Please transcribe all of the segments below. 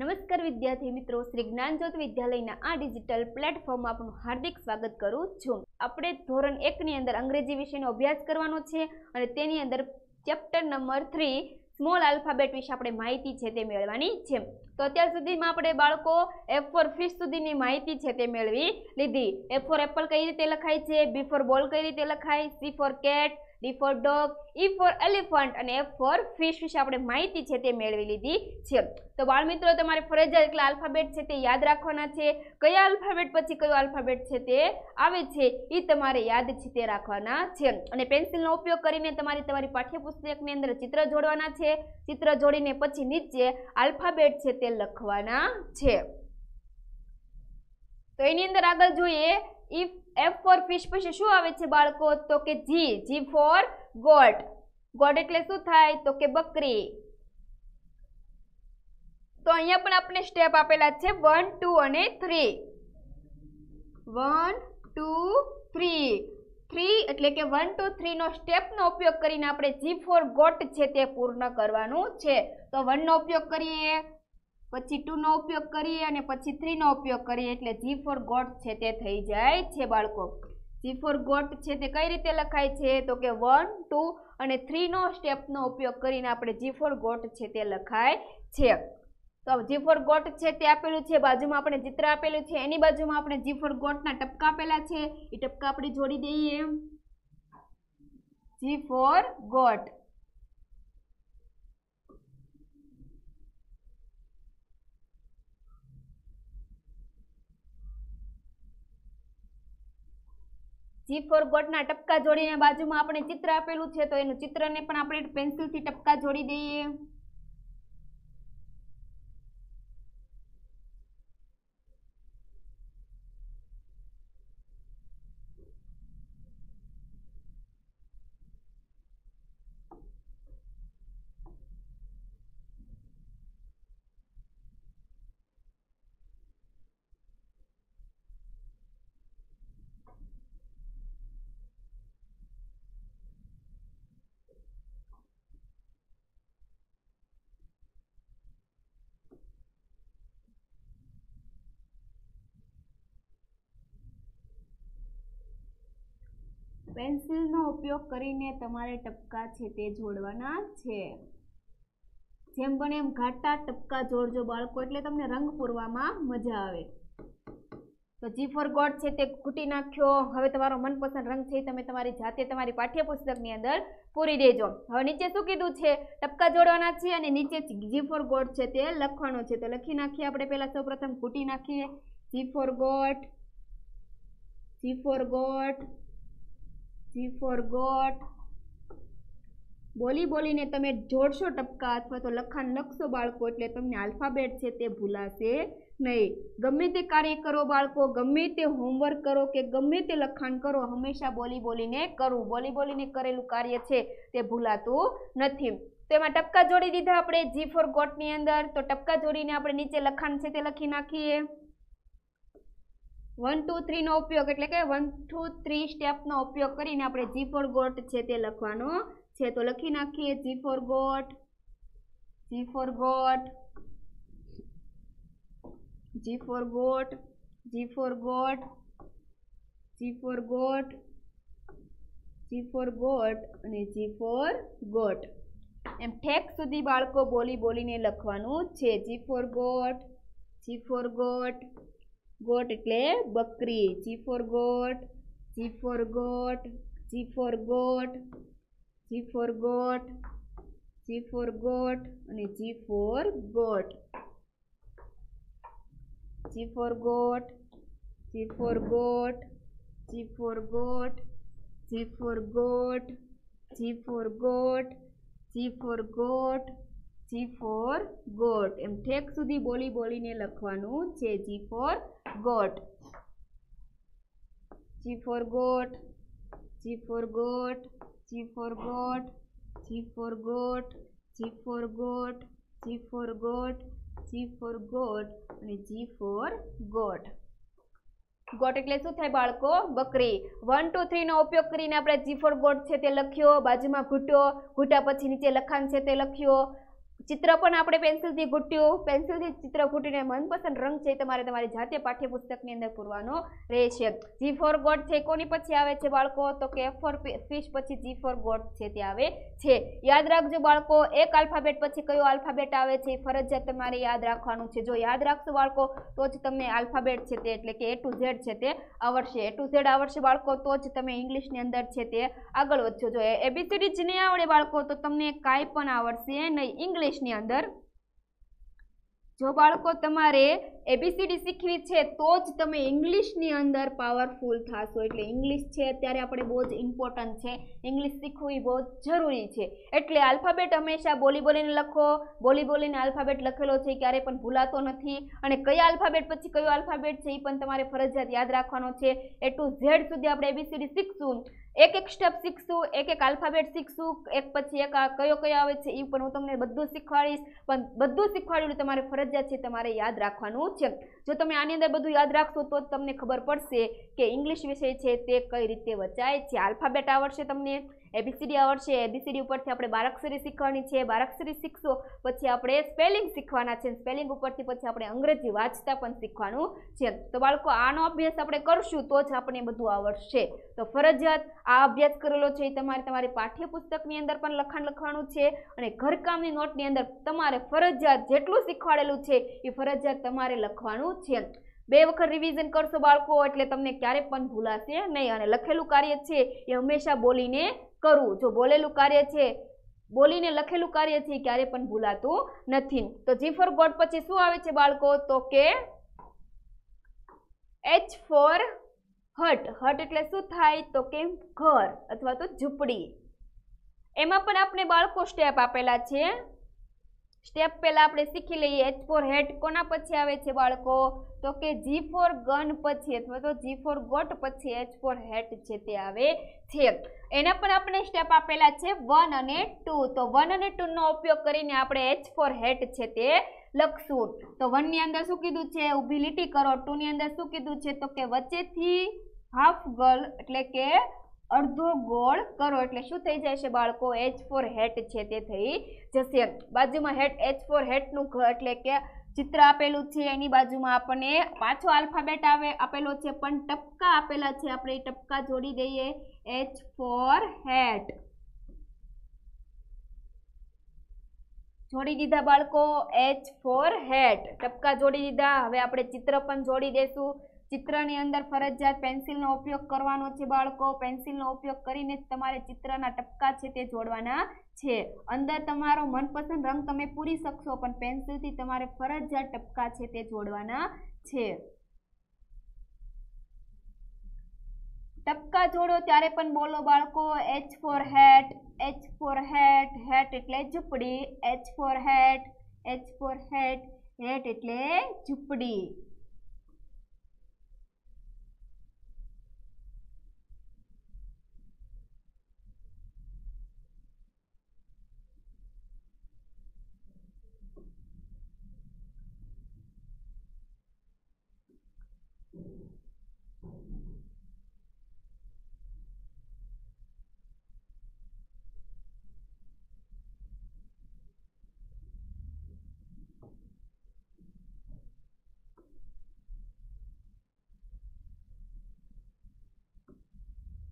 નમસ્કાર વિદ્યાર્થી મિત્રો, શ્રી જ્ઞાનજ્યોત વિદ્યાલયના આ ડિજિટલ પ્લેટફોર્મમાં આપનું હાર્દિક સ્વાગત કરું છું. આપણે ધોરણ એકની અંદર અંગ્રેજી વિષયનો અભ્યાસ કરવાનો છે અને તેની અંદર chapter number three, small alphabet વિશે આપણે માહિતી છે તે મેળવવાની છે. તો અત્યાર સુધીમાં આપણે બાળકો એફ ફોર ફિશ સુધીની માહિતી છે તે મેળવી લીધી. એફ ફોર એપલ કઈ રીતે લખાય છે? બી ફોર બોલ કઈ રીતે લખાય? C for cat D for dog E for elephant અને એફ ફોર ફિશ વિશે આપણે માહિતી છે તે મેળવી લીધી છે. તો બાળ મિત્રો તમારે ફરજિયાત એટલે આલ્ફાબેટ છે તે યાદ રાખવાના છે. કયા આલ્ફાબેટ પછી કયો આલ્ફાબેટ છે તે આવે છે એ તમારે યાદ છે તે રાખવાના છે. અને પેન્સિલનો ઉપયોગ કરીને તમારે તમારી પાઠ્યપુસ્તકની અંદર ચિત્ર જોડવાના છે. ચિત્ર જોડીને પછી નીચે આલ્ફાબેટ છે તે લખવાના છે. તો એની અંદર આગળ જોઈએ ઇફ એફ ફોર ફિશ પછી શું આવે છે બાળકો? તો કે G G for goat goat એટલે શું થાય? તો કે બકરી. તો અહીંયા પણ આપણે સ્ટેપ આપેલા છે વન ટુ અને three one two three three એટલે કે વન ટુ થ્રીનો સ્ટેપનો ઉપયોગ કરીને આપણે જી ફોર ગોટ છે તે પૂર્ણ કરવાનું છે. તો વનનો ઉપયોગ કરીએ. પછી ટુનો ઉપયોગ કરીએ અને પછી થ્રીનો ઉપયોગ કરીએ એટલે જી ફોર ગોટ છે તે થઈ જાય છે બાળકો. જી ફોર ગોટ છે તે કઈ રીતે લખાય છે? તો કે વન ટુ અને થ્રીનો સ્ટેપનો ઉપયોગ કરીને આપણે જી ફોર ગોટ છે તે લખાય છે. તો જી ફોર ગોટ છે તે આપેલું છે, બાજુમાં આપણે ચિત્ર આપેલું છે, એની બાજુમાં આપણે જી ફોર ગોટના ટપકા આપેલા છે. એ ટપકા આપણે જોડી દઈએ. G for goat. G for ગોટના ટપકા જોડીને બાજુમાં આપણે ચિત્ર આપેલું છે, તો એનું ચિત્રને પણ આપણે પેન્સિલથી ટપકા જોડી દઈએ. પેન્સિલનો ઉપયોગ કરીને તમારે ટપકા છે તે જોડવાના છે. જેમ બને એમ ઘાટા ટપકા જોડજો બાળકો, એટલે તમને રંગ પૂરવામાં મજા આવે. તો જી ફોર ગોડ છે તે ખૂટી નાખ્યો. હવે તમારો મનપસંદ રંગ છે તમે તમારી જાતે તમારી પાઠ્યપુસ્તકની અંદર પૂરી દેજો. હવે નીચે શું કીધું છે? ટપકા જોડવાના છે અને નીચે જી ફોર ગોડ છે તે લખવાનો છે. તો લખી નાખીએ આપણે પહેલાં સૌપ્રથમ ખૂટી નાખીએ. G for goat G for goat G for goat. બોલી બોલીને તમે જોડશો ટપકા અથવા તો લખાણ લખશો બાળકો એટલે તમને આલ્ફાબેટ છે તે ભૂલાશે નહીં. ગમે તે કાર્ય કરો બાળકો, ગમે તે હોમવર્ક કરો કે ગમે તે લખાણ કરો, હંમેશા બોલી બોલીને કરવું બોલી બોલીને કરેલું કાર્ય છે તે ભૂલાતું નથી. તો એમાં ટપકા જોડી દીધા આપણે જી ફોર ગોટની અંદર. તો ટપકા જોડીને આપણે નીચે લખાણ છે તે લખી નાખીએ. વન ટુ થ્રીનો ઉપયોગ એટલે કે વન ટુ થ્રી સ્ટેપનો ઉપયોગ કરીને આપણે જી ફોર ગોટ છે તે લખવાનો છે તો લખી નાખીએ G for goat G for goat G for goat G for goat G for goat G for goat અને જી ફોર ગોટ એમ ઠેક સુધી બાળકો બોલી બોલીને લખવાનું છે G for goat G for goat goat एट्ले बकरी G for goat G for goat G for goat G for goat G for goat G for goat G for goat G for goat G for goat G for goat G for goat G for goat, G for goat G for goat એમ ઠેક સુધી બોલી બોલીને લખવાનું છે G for goat G for goat G for goat G for goat G for goat G for goat G for goat G for goat અને G for goat goat એટલે શું થાય બાળકો બકરી વન ટુ થ્રીનો ઉપયોગ કરીને આપણે જી ફોર ગોટ છે તે લખ્યો બાજુમાં ઘૂંટો ઘૂંટા પછી નીચે લખાણ છે તે લખ્યો ચિત્ર પણ આપણે પેન્સિલથી ઘૂંટ્યું. પેન્સિલથી ચિત્ર ઘૂંટીને મનપસંદ રંગ છે તમારે તમારી જાતે પાઠ્યપુસ્તકની અંદર પૂરવાનો રહેશે જી ફોર ગોટ છે, કોની પછી આવે છે બાળકો? તો કે એફ ફોર ફિશ પછી જી ફોર ગોટ છે તે આવે છે. યાદ રાખજો બાળકો, એક આલ્ફાબેટ પછી કયો આલ્ફાબેટ આવે છે ફરજિયાત તમારે યાદ રાખવાનું છે. જો યાદ રાખશો બાળકો, તો જ તમને આલ્ફાબેટ છે તે, એટલે કે એ ટુ ઝેડ છે તે આવડશે. એ ટુ ઝેડ આવડશે બાળકો, તો જ તમે ઇંગ્લિશની અંદર છે તે આગળ વધશો જો એબીસીડી જ નહીં આવડે બાળકો, તો તમને કાંઈ પણ આવડશે નહીં. ઇંગ્લિશની અંદર જો બાળકો તમારે એબીસીડી શીખવી છે, તો જ તમે ઇંગ્લિશની અંદર પાવરફુલ થશો. એટલે ઇંગ્લિશ છે, અત્યારે આપણે બહુ જ ઇમ્પોર્ટન્ટ છે. ઇંગ્લિશ શીખવું એ બહુ જ જરૂરી છે. એટલે આલ્ફાબેટ હંમેશા બોલી બોલીને લખો. બોલી બોલીને આલ્ફાબેટ લખેલો છે ક્યારેય પણ ભૂલાતો નથી. અને કયા આલ્ફાબેટ પછી કયો આલ્ફાબેટ છે, એ પણ તમારે ફરજિયાત યાદ રાખવાનો છે. એ ટુ ઝેડ સુધી આપણે એબીસીડી શીખશું. એક એક સ્ટેપ શીખશું, એક એક આલ્ફાબેટ શીખશું, એક પછી એક કયો કયો આવે છે એ પણ હું તમને બધું શીખવાડીશ. પણ બધું શીખવાડ્યું તમારે ફરજિયાત છે, તમારે યાદ રાખવાનું છે. જો તમે આની અંદર બધું યાદ રાખશો તો તમને ખબર પડશે કે ઇંગ્લિશ વિષય છે તે કઈ રીતે વચાય છે. આલ્ફાબેટ આવડશે તમને એબીસીડી આવડશે એબીસીડી ઉપરથી આપણે બારાક્ષરી શીખવાની છે. બારાક્ષરી શીખશો, પછી આપણે સ્પેલિંગ શીખવાના છે. સ્પેલિંગ ઉપરથી પછી આપણે અંગ્રેજી વાંચતા પણ શીખવાનું છે. તો બાળકો, આનો અભ્યાસ આપણે કરશું તો જ આપણે બધું આવડશે. તો ફરજિયાત આ અભ્યાસ કરેલો છે એ તમારે તમારી પાઠ્યપુસ્તકની અંદર પણ લખાણ લખવાનું છે અને ઘરકામની નોટની અંદર તમારે ફરજિયાત જેટલું શીખવાડેલું છે એ ફરજિયાત તમારે લખવાનું છે. બે વખત રિવિઝન કરશો બાળકો એટલે તમને ક્યારે પણ ભૂલાશે નહીં અને લખેલું કાર્ય છે એ હંમેશા બોલીને કરવું. જો બોલેલું કાર્ય છે, બોલીને લખેલું કાર્ય છે ક્યારે પણ ભૂલાતું નથી. તો જી ફોર ગોડ પછી શું આવે છે બાળકો? તો કે એચ ફોર હટ હટ એટલે શું થાય? તો કે ઘર અથવા તો ઝૂંપડી. એમાં પણ આપણે બાળકો સ્ટેપ આપેલા છે. સ્ટેપ પહેલાં આપણે શીખી લઈએ એચ ફોર હેડ કોના પછી આવે છે બાળકો? તો કે જી ફોર ગન પછી અથવા તો જી ફોર ગોટ પછી એચ ફોર હેટ છે તે આવે છે. એના પણ આપણે સ્ટેપ આપેલા છે વન અને ટુ તો વન અને ટુનો ઉપયોગ કરીને આપણે એચ ફોર હેટ છે તે લખશું. તો વનની અંદર શું કીધું છે? ઊભી લીટી કરો. ટુની અંદર શું કીધું છે? તો કે વચ્ચેથી હાફ ગર્લ એટલે કે અડધો ગોળ કરો એટલે શું થઈ જાય છે બાળકો? એચ ફોર હેટ છે તે થઈ જશે. બાજુમાં હેટ એચ ફોર હેટનું ઘર એટલે કે ચિત્ર આપેલું છે. એની બાજુમાં આપણને પાછો આલ્ફાબેટ આવે આપેલો છે. પણ ટપકા આપેલા છે. આપણે એ ટપકા જોડી દઈએ. એચ ફોર હેટ જોડી દીધા બાળકો? એચ ફોર હેટ ટપકા જોડી દીધા. હવે આપણે ચિત્ર પણ જોડી દેશું ચિત્રની અંદર ફરજિયાત પેન્સિલનો ઉપયોગ કરવાનો છે બાળકો. પેન્સિલનો ઉપયોગ કરીને જ તમારે ચિત્રના ટપકા છે તે જોડવાના છે. અંદર તમારો મનપસંદ રંગ તમે પૂરી શકશો, પણ પેન્સિલથી તમારે ફરજિયાત ટપકા છે તે જોડવાના છે. ટપકા જોડો ત્યારે પણ બોલો બાળકો. H for hat H for hat hat એટલે ઝૂંપડી. H for hat H for hat hat એટલે ઝૂંપડી.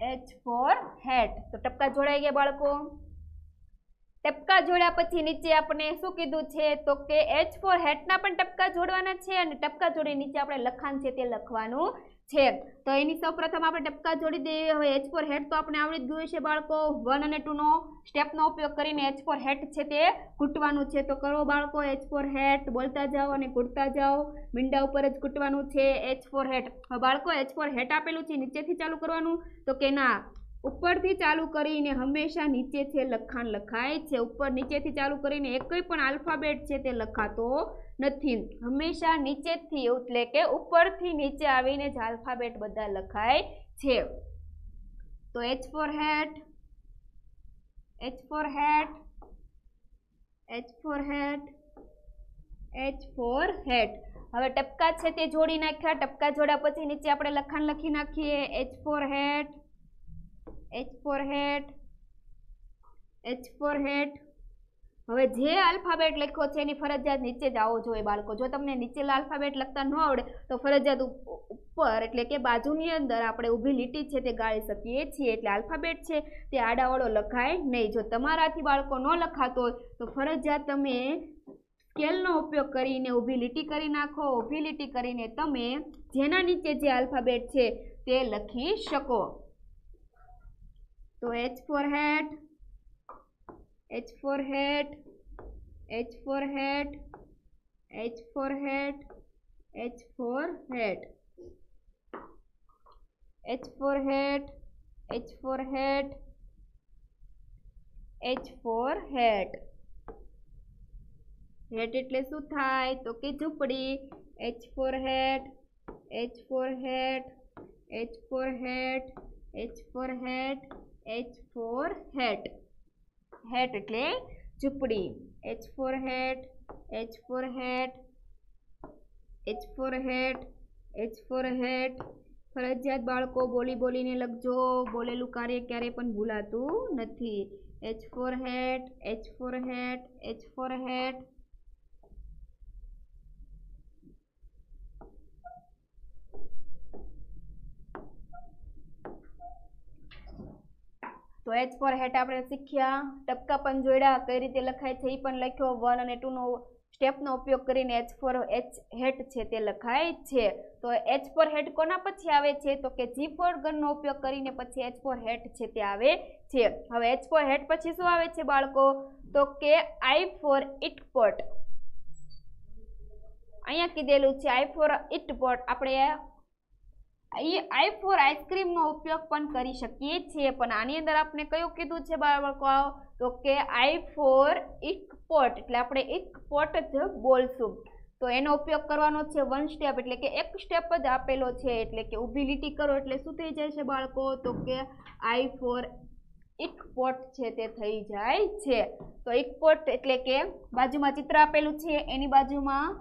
એચ ફોર હેટ તો ટપકા જોડાઈ ગયા બાળકો. ટપકા જોડ્યા પછી નીચે આપણે શું કીધું છે? તો કે એચ ફોર હેટના પણ ટપકા જોડવાના છે અને ટપકા જોડી નીચે આપણે લખાણ છે તે લખવાનું છે. તો એની સૌપ્રથમ આપણે ટપકા જોડી દઈએ. હવે એચ ફોર હેટ તો આપણે આવડી જ ગયું છે બાળકો. વન અને ટુનો સ્ટેપનો ઉપયોગ કરીને એચ ફોર હેટ છે તે ઘૂંટવાનું છે. તો કરો બાળકો એચ ફોર હેટ બોલતા જાઓ અને કૂટતા જાઓ. મીંડા ઉપર જ ઘૂંટવાનું છે એચ ફોર હેટ બાળકો એચ ફોર હેટ આપેલું છે, નીચેથી ચાલુ કરવાનું. તો કે ના ઉપરથી ચાલુ કરીને હંમેશા નીચે છે લખાણ લખાય છે. ઉપર નીચેથી ચાલુ કરીને એક પણ આલ્ફાબેટ છે તે લખાતો નથી. હંમેશા નીચેથી એટલે કે ઉપરથી નીચે આવીને જ આલ્ફાબેટ બધા લખાય છે. તો H for hat H for hat H for hat H for hat હવે ટપકા છે તે જોડી નાખ્યા. ટપકા જોડ્યા પછી નીચે આપણે લખાણ લખી નાખીએ. H for hat H for hat H for hat હવે જે આલ્ફાબેટ લખ્યો છે એની ફરજિયાત નીચે જ આવવો જોઈએ બાળકો. જો તમને નીચેલા આલ્ફાબેટ લખતા ન આવડે, તો ફરજિયાત ઉપ- ઉપર એટલે કે બાજુની અંદર આપણે ઊભી લીટી છે તે ગાળી શકીએ છીએ. એટલે આલ્ફાબેટ છે તે આડાવાળો લખાય નહીં. જો તમારાથી બાળકો ન લખાતો હોય, તો ફરજિયાત તમે સ્કેલનો ઉપયોગ કરીને ઊભી લીટી કરી નાખો. ઊભી લીટી કરીને તમે જેના નીચે જે આલ્ફાબેટ છે તે લખી શકો. તો H for hat H for hat, H for hat, H for hat, H for hat, H for hat, H for hat, H for hat. Hat એટલે શું થાય તો કે ઝૂંપડી H for hat, H for hat, H for hat, H for hat, H for hat hat એટલે ઝૂંપડી. H for hat H for hat H for hat H for hat ફરજિયાત બાળકો બોલી બોલીને લખજો. બોલેલું કાર્ય ક્યારેય પણ ભૂલાતું નથી. H for hat H for hat H for hat તો એચ ફોર હેટ આપણે શીખ્યા, ટપકા પણ જોડ્યા, કઈ રીતે લખાય છે એ પણ લખ્યો વન અને ટુનો સ્ટેપનો ઉપયોગ કરીને એચ ફોર એચ હેટ છે તે લખાય છે. તો એચ ફોર હેટ કોના પછી આવે છે? તો કે જી ફોર ગનનો ઉપયોગ કરીને પછી એચ ફોર હેટ છે તે આવે છે. હવે એચ ફોર હેટ પછી શું આવે છે બાળકો? તો કે આઈ ફોર ઇટ પોટ અહીંયા કીધેલું છે આઈ ફોર ઇટ પોટ આપણે આઈ ફોર આઈસ્ક્રીમનો ઉપયોગ પણ કરી શકીએ છીએ. પણ આની અંદર આપણે કયું કીધું છે બાળકો? તો કે આઈ ફોર ઇક પોટ, એટલે આપણે ઇક પોટ જ બોલશું. તો એનો ઉપયોગ કરવાનો છે વન સ્ટેપ, એટલે કે એક સ્ટેપ જ આપેલો છે. એટલે કે ઊભી લીટી કરો એટલે શું થઈ જાય છે બાળકો. તો કે આઈ ફોર ઇક પોટ છે તે થઈ જાય છે. તો ઇક પોટ એટલે કે બાજુમાં ચિત્ર આપેલું છે, એની બાજુમાં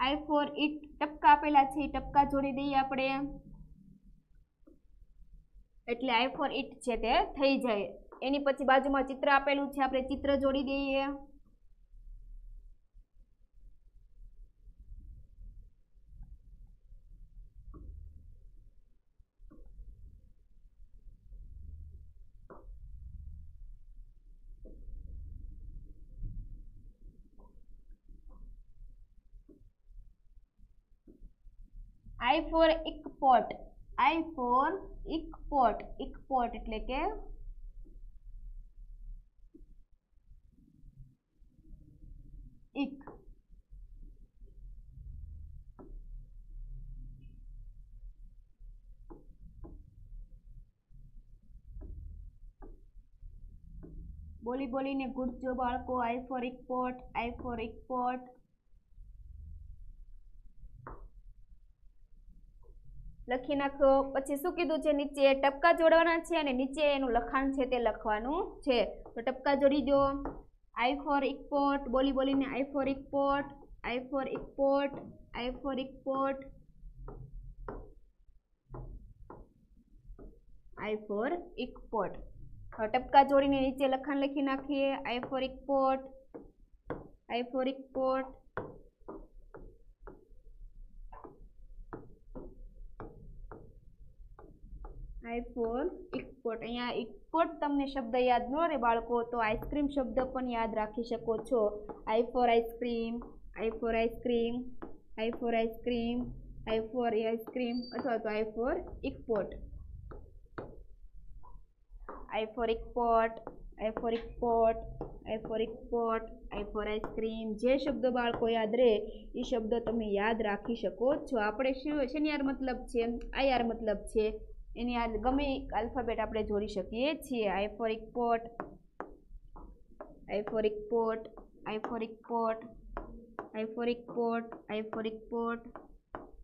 આઈ ફોર ઇટ ટપકા આપેલા છે એ ટપકા જોડી દઈએ આપણે. એટલે આઈ ફોર ઇટ છે તે થઈ જાય. એની પછી બાજુમાં ચિત્ર આપેલું છે, આપણે ચિત્ર જોડી દઈએ I for inkpot I for inkpot inkpot એટલે કે ઇક બોલી બોલીને ગુડજો બાળકો I for inkpot I for inkpot લખી નાખો. પછી શું કીધું છે? નીચે ટપકા જોડવાના છે અને નીચે એનું લખાણ છે તે લખવાનું છે. તો ટપકા જોડી દો. આઈ ફોર ઇકપોટ બોલી બોલીને I for inkpot I for inkpot I for inkpot I for inkpot ટપકા જોડીને નીચે લખાણ લખી નાખીએ. I for inkpot I for inkpot I for inkpot અહીંયા ઇકપોટ તમને શબ્દ યાદ ન રહે બાળકો, તો આઈસ્ક્રીમ શબ્દ પણ યાદ રાખી શકો છો. I for ice cream, I for ice cream, I for ice cream, I for ice cream અથવા તો I for inkpot I for inkpot I for inkpot I for inkpot I for ice cream. જે શબ્દ બાળકો યાદ રહે એ શબ્દ તમે યાદ રાખી શકો છો. આપણે શું શેની યાર મતલબ છે? આ યાર મતલબ છે એની આ ગમે આલ્ફાબેટ આપણે જોડી શકીએ છીએ. I for inkpot I for inkpot I for inkpot I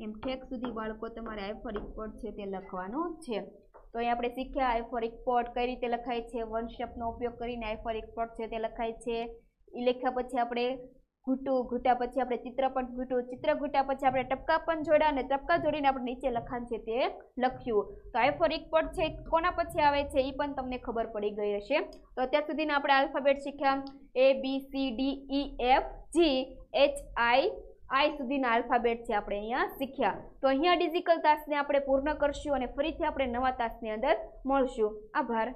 એમ ઠેક સુધી બાળકો તમારે આઈ ફોર છે તે લખવાનું છે. તો અહીં આપણે શીખ્યા આઈ ફોર ઇકપોટ કઈ રીતે લખાય છે? વન ઉપયોગ કરીને આઈ ફોર છે તે લખાય છે. એ લખ્યા પછી આપણે ઘૂંટું ઘૂંટ્યા પછી આપણે ચિત્ર પણ ઘૂંટું, ચિત્ર ઘૂંટ્યા પછી આપણે ટપકા પણ જોડ્યા અને ટપકા જોડીને આપણે નીચે લખાણ છે તે લખ્યું. તો આઈ ફોર પદ છે, કોના પછી આવે છે એ પણ તમને ખબર પડી ગઈ હશે. તો અત્યાર સુધીના આપણે આલ્ફાબેટ શીખ્યા. A B C D E F G H I I સુધીના આલ્ફાબેટ છે આપણે અહીંયા શીખ્યા. તો અહીંયા ડિઝિકલ તાસને આપણે પૂર્ણ કરશું અને ફરીથી આપણે નવા તાસની અંદર મળશું. આભાર.